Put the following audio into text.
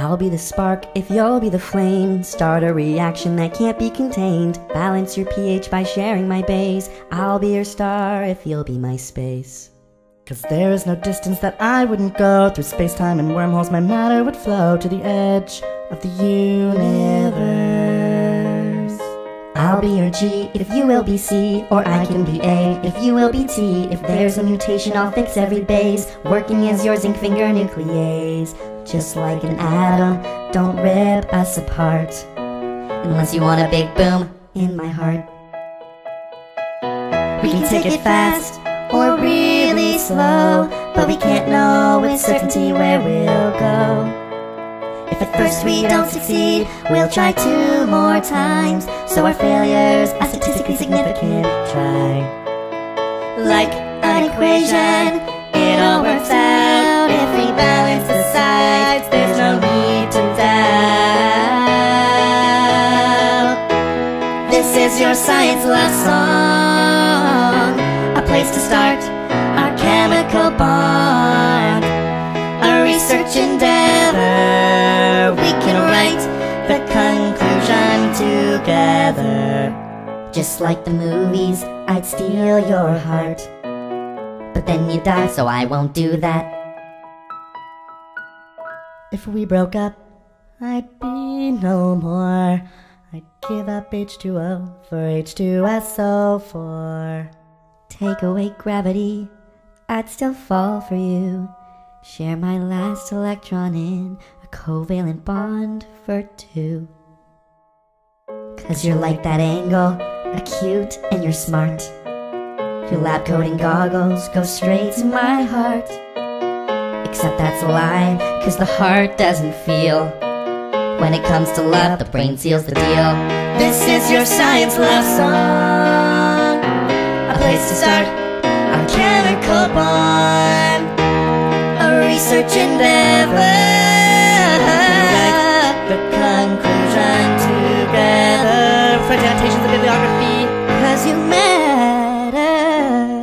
I'll be the spark if you'll be the flame. Start a reaction that can't be contained. Balance your pH by sharing my base. I'll be your star if you'll be my space. Cause there is no distance that I wouldn't go Through space-time and wormholes my matter would flow To the edge of the universe I'll be your G if you will be C Or I can be A if you will be T If there's a mutation I'll fix every base Working as your zinc finger nuclease Just like an atom, don't rip us apart Unless you want a big boom in my heart We can take it fast or really slow, but we can't know with certainty where we'll go. If at first we don't succeed, we'll try two more times, so our failures are statistically significant. Your science love song A place to start our chemical bond. A research endeavor, we can write the conclusion together. Just like the movies, I'd steal your heart. But then you die, so I won't do that. If we broke up, I'd be no more. I'd give up H2O for H2SO4. Take away gravity, I'd still fall for you. Share my last electron in a covalent bond for two. Cause you're like that angle, acute and you're smart. Your lab coating goggles go straight to my heart. Except that's a lie, cause the heart doesn't feel. When it comes to love, the brain seals the deal. This is your science love song a place to start our chemical bond, a research endeavor. The conclusion together. Fragmentations of bibliography. Cause you matter.